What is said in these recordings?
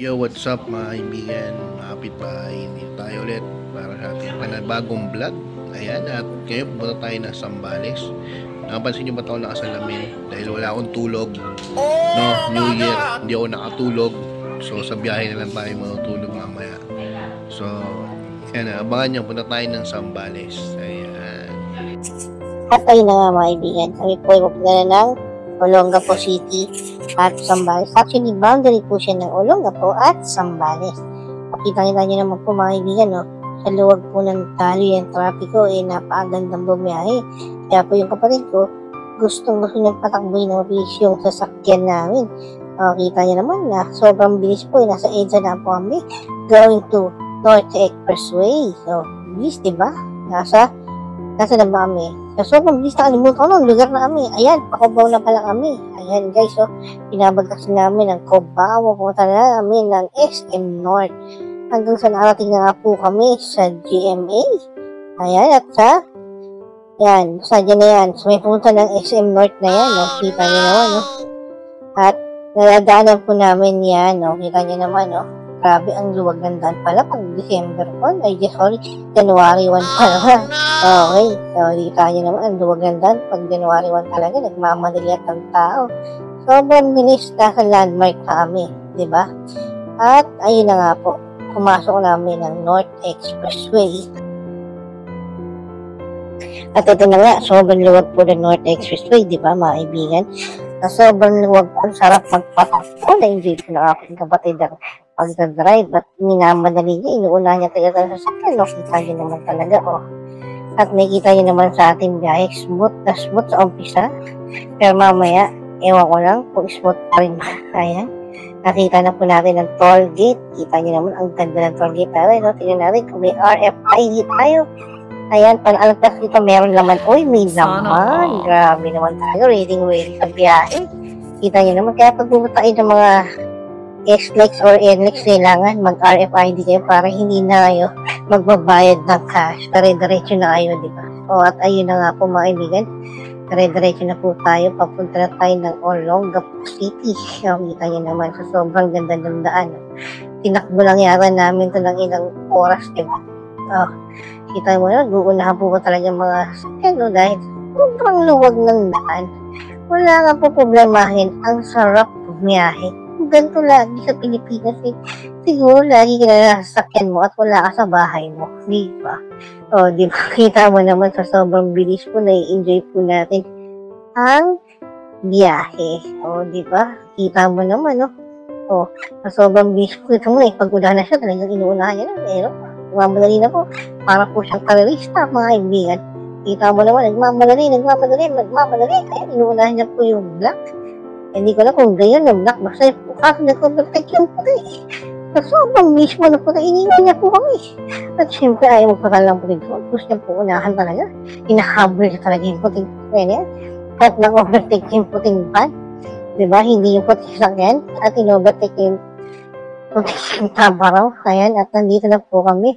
Yo, what's up mga kaibigan, mga kapitbahay, dito tayo ulit para sa ating panabagong vlog. Ayan, at ngayon pumunta tayo ng Sambales. Napansin nyo ba ito nakasalamin? Dahil wala akong tulog. No, New Year, hindi ako nakatulog. So, sa biyahe na lang tayo matutulog mamaya. So, yan na, abangan nyo, punta tayo ng Sambales. Ayan. At ayun na nga mga kaibigan, kami po ay pupunta na ng Olongapo City at Sambales. Actually, boundary po siya ng Olongapo at Sambales. Pakita-kita niyo naman po mga kaibigan, no? sa luwag po ng tali yung trapiko, eh, napakagandang bumiyahe. Kaya po yung kapatid ko, gustong gusto niyang patakboy ng bilis yung sasakyan namin. Uh, kita niyo naman na sobrang bilis po, eh, nasa EDSA na po kami, going to North Expressway. So, bilis, di ba? Nasa, nasa na ba kami? So, sobrang bilis nakalimutan ko ng lugar na kami. Ayan, pakubaw na pala kami. Ayan guys, so, pinabagkas namin ng Cubao. Pumunta na namin ng SM North. Hanggang sa narating na nga po kami sa GMA. Ayan, at sa yan, sa dyan na yan. So, may pumunta ng SM North na yan, no? Kita niyo naman, no? At, nadadaanan po namin yan, no? Kita niyo naman, no? Grabe, ang luwag ng daan pala pag December 1. Ay, sorry, January 1 pala. Okay, so kita niyo naman, ang luwag ng daan. Pag January 1 talaga, nagmamadali at ang tao. Sobrang bilis nasa landmark kami, di ba? At, ayun na nga po, pumasok namin ng North Expressway. At ito na nga, sobrang luwag po ng North Expressway, di ba mga kaibigan? Na sobrang luwag po, sarap magpatakbo. Na-enjoy ko na aking kapatid ang pagdadrive at minamadali niya, inuuna niya talaga sa sasakyan, no? Kita niyo naman talaga, oh. At nakikita niyo naman sa ating biyahe, smooth na smooth sa umpisa. Pero mamaya, ewan ko lang kung smooth pa rin. Ayan. Nakita na po natin ang toll gate. Kita niyo namin ang ganda ng toll gate natin. No? Tingnan natin kung may RFID tayo. Ayan, panalagtas dito meron laman. Uy, may laman. Grabe naman tayo. Reading ready sa biyahe. Kita niyo naman. Kaya pag pumunta ng mga SLEX or NLEX, kailangan mag-RFID kayo para hindi na kayo magbabayad ng cash. Tare-diretso na kayo, di ba? O, at ayun na nga po mga kaibigan. Tare-diretso na po tayo. Papunta na tayo ng Olongapo City. O, kita niyo naman sa sobrang ganda ng daan. Tinakbo lang yata namin ito ng ilang oras, di ba? O, kita mo na, guunahan po ko talaga mga sakyan, no? Dahil sobrang luwag ng daan. Wala nga po problemahin. Ang sarap bumiyahe ganito lagi sa Pilipinas eh. Siguro lagi ka na mo at wala ka sa bahay mo. Di ba? O, di ba? Kita mo naman sa sobrang bilis po na i-enjoy po natin ang biyahe. O, di ba? Kita mo naman, no? O, sa sobrang bilis po ito mo eh. Pag na siya, talagang inuunahan niya na. Pero, nagmamadali na po. Para po siyang karerista, mga kaibigan. Kita mo naman, nagmamadali, nagmamadali, nagmamadali. Kaya inuunahan niya po yung black. Hindi ko na kung ganyan na black. Basta kasi nag-overtake yung puti. Sa sobrang mismo na puti, iniwan niya po kami. At syempre, ayaw magpakalang puti ko. Gusto niya po unahan talaga. Inahabol niya talaga yung puting puti niya. At nag-overtake yung puting van. Diba? Hindi yung puting sakyan. At in-overtake yung puting tabaraw. Ayan, at nandito na po kami.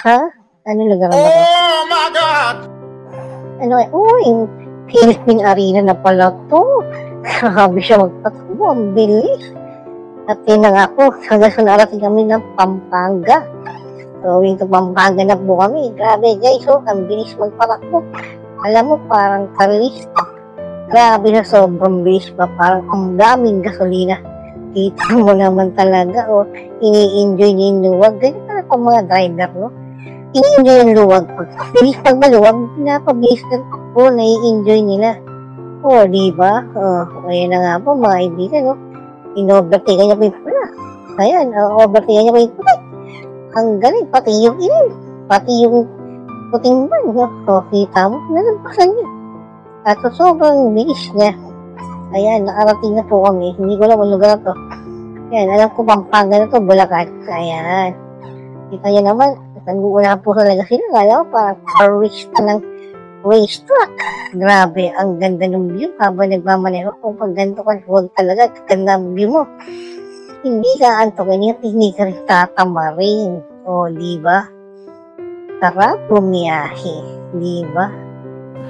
Sa, ano lugar na ba? Oh my God! Ano eh, oh, yung Philippine Arena na pala to. Grabe siya magpatakbo. Ang bilis. At yun na nga po, hanggang sa narating kami ng Pampanga. Going to Pampanga na po kami. Grabe guys, oh, ang bilis magpatakbo. Alam mo, parang karista. Grabe na sobrang bilis pa. Parang ang daming gasolina. Kita mo naman talaga, oh, ini-enjoy niya yung luwag. Ganyan itong mga driver, no? Ini-enjoy yung luwag. Pag bilis pag maluwag, pinapabilis ng takbo, nai-enjoy nila. O, oh, di ba? Oh, ayan na nga po, mga kaibigan, no? In-overtake niya po yung pula. Ayan, uh, overtake niya po yung pula. Ang galing, pati yung ilin. Pati yung puting man, no? O, kita mo, nalampasan niya. At so, sobrang bilis niya. Ayan, nakarating na po kami. Hindi ko alam ang lugar na to. Ayan, alam ko, Pampanga na to, Bulacan. Ayan. Kita niya naman, nag-uuna po talaga sila. Kala ko, parang karista ng racetrack. Grabe, ang ganda ng view habang nagmamaneho. Kung pag ganito ka, huwag talaga, ganda ang view mo. Hindi ka antokin at hindi ka rin tatamarin. O, di ba? Sarap bumiyahe. Di ba?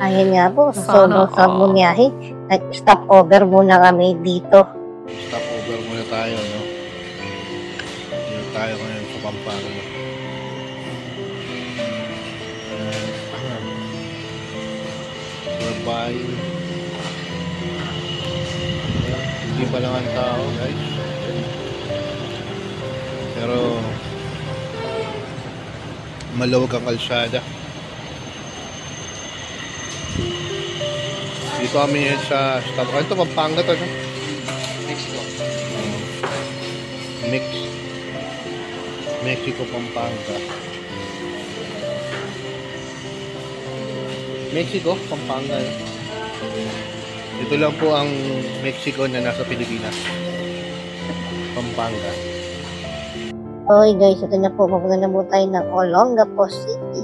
Ayan nga po, sa sobrang sarap bumiyahe. Nag-stop over muna kami dito. Stop over muna tayo, no? tayo ngayon sa Pampanga. Buying hindi pa lang ang tao guys. Pero maluwag ang kalsada. Dito kami sa stop. Ito Pampanga to no? Mexico. mix Mexico Pampanga Mexico Pampanga eh. ito lang po ang Mexico na nasa Pilipinas Pampanga Okay guys, ito na po. Papunta na po tayo ng Olongapo City.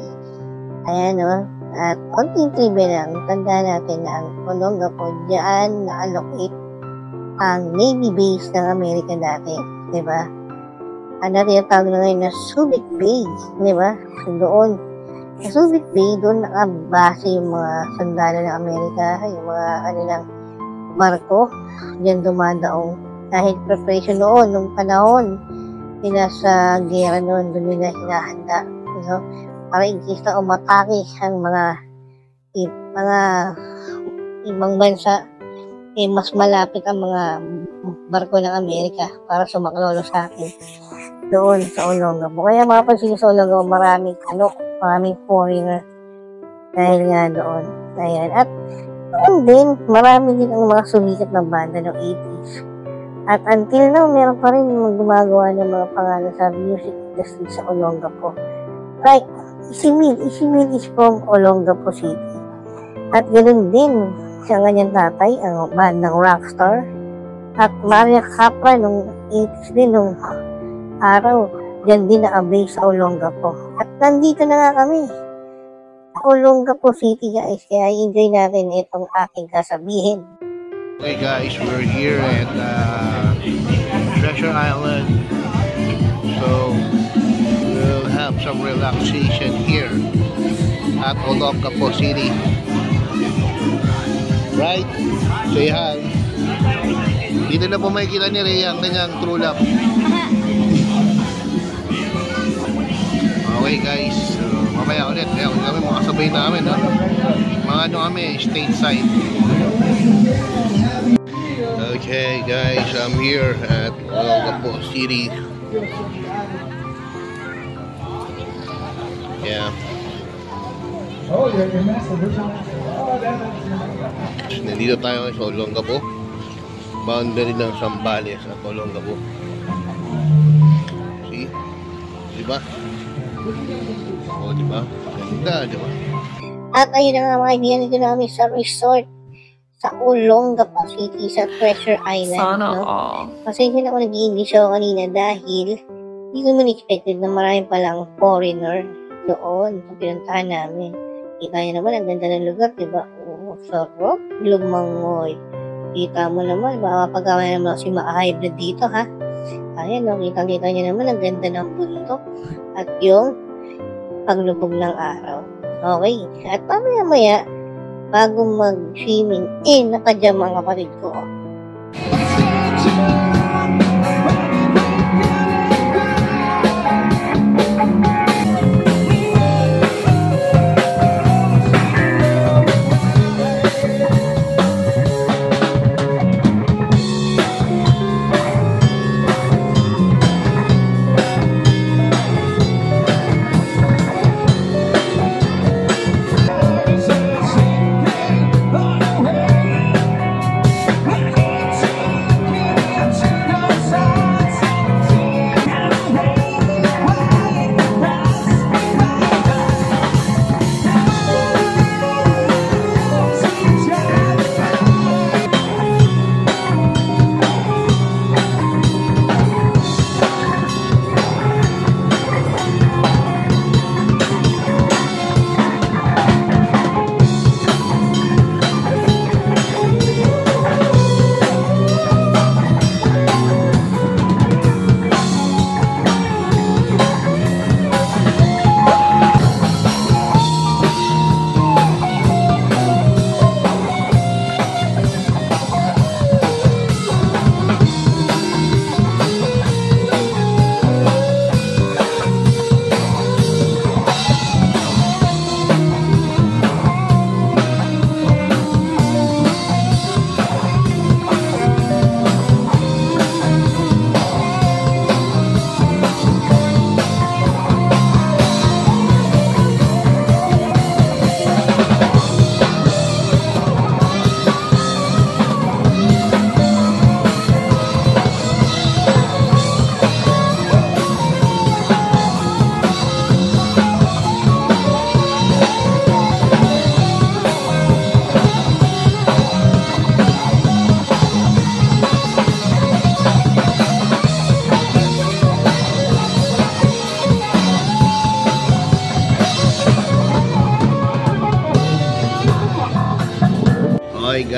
Ayan o. At konting trivia lang. Tanda natin na ang Olongapo dyan na-allocate ang Navy base ng Amerika dati. Di ba? Ang natinatawag na ngayon na Subic Base. Di ba? So, doon. Sa Subic Bay, doon nakabase yung mga sandalo ng Amerika, yung mga kanilang barko. Diyan dumadaong. Dahil preparation noon, nung panahon, nila sa gera noon, doon nila hinahanda. You know, para in case na umatake ang mga mga ibang bansa, eh, mas malapit ang mga barko ng Amerika para sumaklolo sa akin doon sa Olongapo. Kaya mapapansin nyo sa Olongapo, maraming ano, maraming foreigner dahil nga doon. Ayan. At doon din, marami din ang mga sumikat na banda ng 80s. At until now, meron pa rin mga gumagawa ng mga pangalan sa music industry sa Olongapo. Like, Isimil. Isimil is from Olongapo City. At ganoon din sa kanyang tatay, ang bandang rockstar. At Maria Capra nung 80s din, nung araw, dyan din na-abay sa Olongapo. At nandito na nga kami. Sa Olongapo City guys, kaya enjoy natin itong aking kasabihin. Okay guys, we're here at uh, Treasure Island. So we'll have some relaxation here at Olongapo City. Right? Say hi. Dito na po makikita ni Rhea ang kanyang true love. Okay guys, so, mamaya ulit. Kaya kami mga kasabay namin. Ha? Mga ano kami, stateside. Okay guys, I'm here at Olongapo City. Yeah. Oh, you're Nandito tayo sa Olongapo. Boundary ng Sambales at Olongapo. See? Diba? Oh, diba? Ganda, diba? At ayun na nga mga kaibigan, dito na kami sa resort sa Olongapo City sa Treasure Island. Sana no? all. Pasensya na ako nag-English ako kanina dahil hindi ko naman expected na marami palang foreigner doon sa pinuntahan namin. Kita niyo naman, ang ganda ng lugar, di ba? Oo, sarap, lumangoy. Kita mo naman, makapagawa naman si ma-hybrid dito, ha? Ayan, no, kitang-kita naman, ang ganda ng bundok at yung paglubog ng araw. Okay, at mamaya-maya, bago mag-swimming, eh, nakadyan mga kapatid ko. it.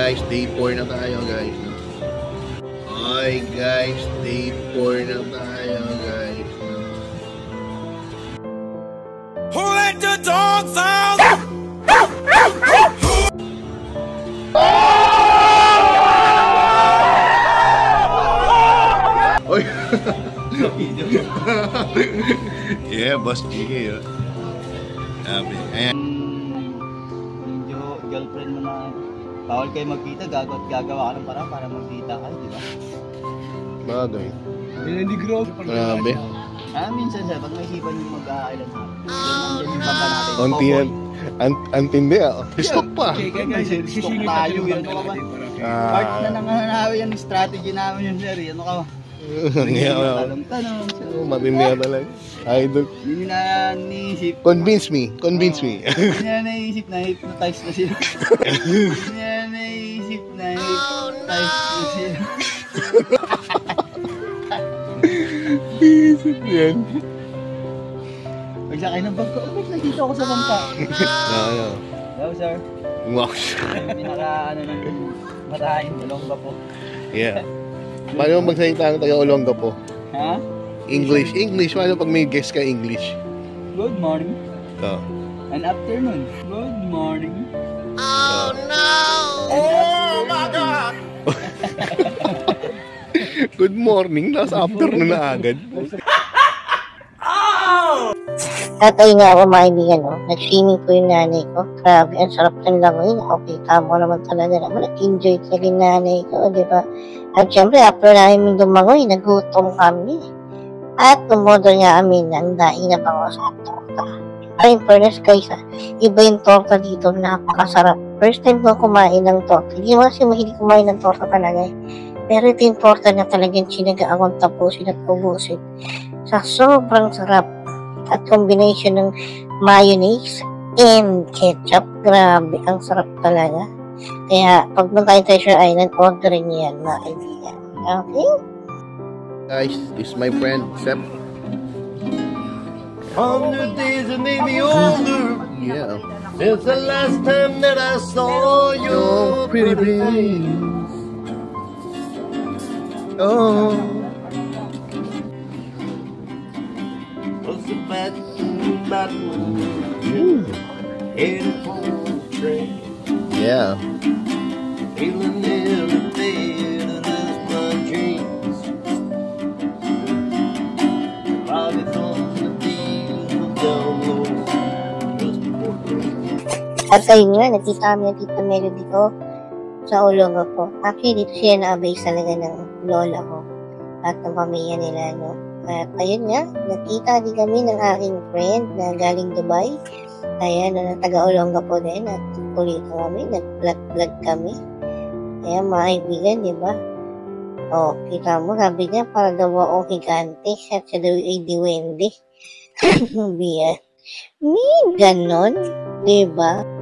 Guys, day 4 na tayo guys. Okay guys, day 4 na tayo guys. Who let the dogs out? Oy! yeah, boss Jiggy. Oh. Sabi. Ayan. Bawal kayo magkita, gagawa at gagawa ka ng parang para magkita kayo, di ba? Bagay. Hindi grow. Grabe. Ah, minsan sir, pag may isipan yung mag-aailan na, doon yung bangka natin. Unti yan. An antindi ah. Stop pa. Okay, guys, sisingit tayo, yung yan, para- Part na Ah. nang namin yan, strategy namin yun sir, eh. ano ka Tanong-tanong, oh, matindi ka talaga. Idol. Hindi na niisip. Convince me. Convince me. Hindi na naisip na hypnotize na sila. Hindi na naisip na hypnotize na sila. Isip yan. Pagsakay ng bangka, oh, ba't nakita ako sa bangka? Ano? Hello sir. Wow. Pinaka ano ng matahin, dalawang ba po? Yeah. Paano mo magsalita ng taga-Olongga po? Ha? English. English. Paano pag may guest ka English? Good morning. So, And afternoon. Good morning. So. Oh my God! Good morning. Nasa afternoon na agad. At ayun nga ako mga kaibigan, no? nag-swimming po yung nanay ko. Grabe, ang sarap ng langoy. Okay, tama naman talaga naman. Nag-enjoy talaga yung nanay ko, di ba? At syempre, after namin lumangoy, nagutom kami. At tumodol nga kami ng daing na bango sa torta. Ay, in fairness guys, ah, iba yung torta dito, napakasarap. First time ko kumain ng torta. Hindi mo kasi mahilig kumain ng torta talaga eh. Pero ito yung torta na talagang sinaga akong tapusin at ubusin. Sa sobrang sarap at combination ng mayonnaise and ketchup. Grabe, ang sarap talaga. Kaya, pag tayo Treasure Island, orderin niyo yan, mga kaibigan. Okay? Guys, this is my friend, Sep. Hundred days that made me older Yeah. since the last time that I saw Your pretty face. Oh. Was the bad, bad Ooh. headed for the train, Yeah. feeling every At ayun nga, nakita kami ng Tita Melody ko sa Olonga po. Actually, dito siya na-abay talaga ng lola ko at ng pamilya nila, no? At ayun nga, nakita din kami ng aking friend na galing Dubai. Ayan, na taga Olonga po din at kulito kami, nag-vlog-vlog kami. Ayan, mga kaibigan, di ba? O, kita mo, sabi niya, para daw akong higante at siya daw ay diwende. Sabi. May ganon, di ba?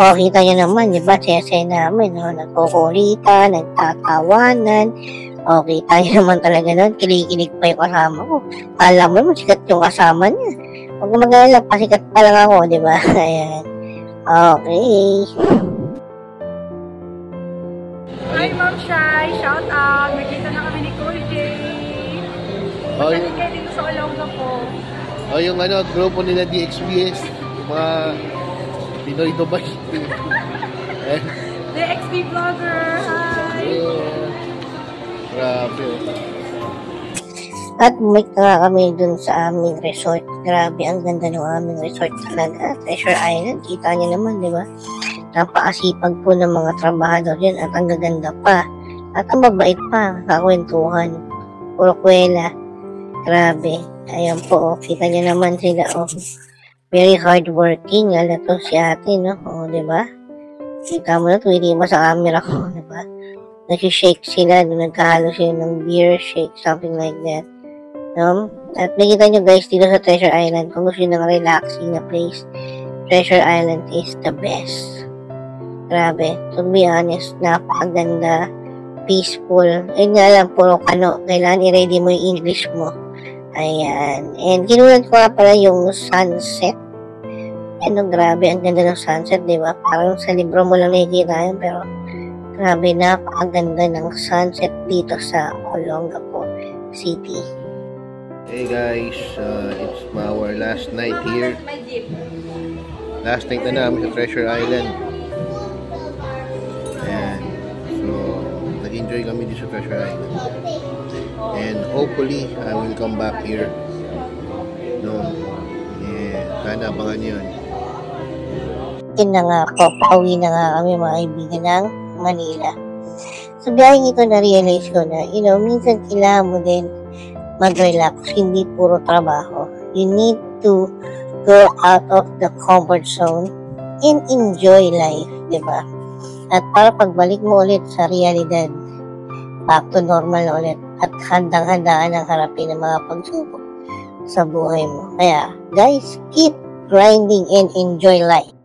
O, kita niyo naman, di ba, saya-saya namin, no? Nagkukulitan, nagtatawanan. O, kita niyo naman talaga nun, kinikilig pa yung kasama ko. Alam mo naman, sikat yung kasama niya. Huwag mag-alala, pasikat pa lang ako, di ba? Ayan. Okay. Hi, Ma'am Shai! Shout out! Nakita na kami ni Cool J! Oh, kayo dito sa Olonga po. oh, yung ano, grupo nila. Yung mga Pinoy Dubai. eh, The XP Vlogger! Hi! yeah. Grabe. At bumalik na nga kami dun sa aming resort. Grabe, ang ganda ng aming resort talaga. Treasure Island, kita niyo naman, di ba? Napakasipag po ng mga trabahador yan at ang gaganda pa. At ang mabait pa, kakwentuhan. Puro kwela. Grabe. Ayan po, oh. kita niyo naman sila, oh. Very hardworking, lalo to si ate, no? O, di ba? Kita mo na, tuwili mo sa camera ko, di ba? Nag-shake sila, nagkahalo sila ng beer shake, something like that. No? At nakita nyo guys dito sa Treasure Island, kung gusto nyo ng relaxing na place, Treasure Island is the best. Grabe. To be honest, napakaganda, peaceful. Ayun nga lang, puro kano. Kailangan i-ready mo yung English mo. Ayan. And kinulat ko nga pala yung sunset. Ano, grabe. Ang ganda ng sunset, di ba? Parang sa libro mo lang nakikita yun, pero Grabe, napakaganda ng sunset dito sa Olongapo City. Hey guys, uh, it's our last night here. Last night na namin sa Treasure Island. Ayan. So, nag-enjoy kami dito sa Treasure Island. And hopefully, I will come back here. No? Sana abangan nyo yun. Yun na nga po, pauwi na nga kami mga kaibigan ng Manila. Sa biyaheng ito na-realize ko na, you know, minsan kailangan mo din mag-relax, hindi puro trabaho. You need to go out of the comfort zone and enjoy life, di ba? At para pagbalik mo ulit sa realidad, back to normal ulit at handang-handaan ang harapin ng mga pagsubok sa buhay mo. Kaya, guys, keep grinding and enjoy life.